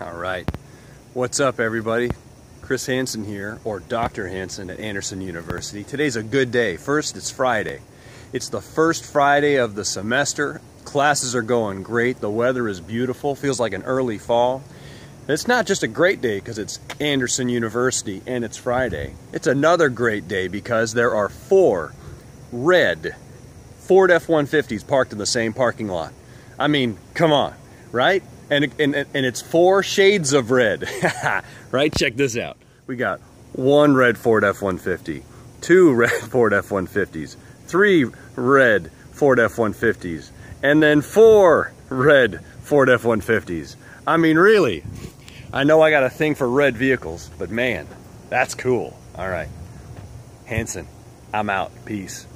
All right. What's up, everybody? Chris Hansen here, or Dr. Hansen at Anderson University. Today's a good day. First, it's Friday. It's the first Friday of the semester. Classes are going great. The weather is beautiful. Feels like an early fall. It's not just a great day because it's Anderson University and it's Friday. It's another great day because there are four red Ford F-150s parked in the same parking lot. I mean, come on, right? And, and, and it's four shades of red, right? Check this out. We got one red Ford F-150, two red Ford F-150s, three red Ford F-150s, and then four red Ford F-150s. I mean, really, I know I got a thing for red vehicles, but man, that's cool. All right. Hansen, I'm out. Peace.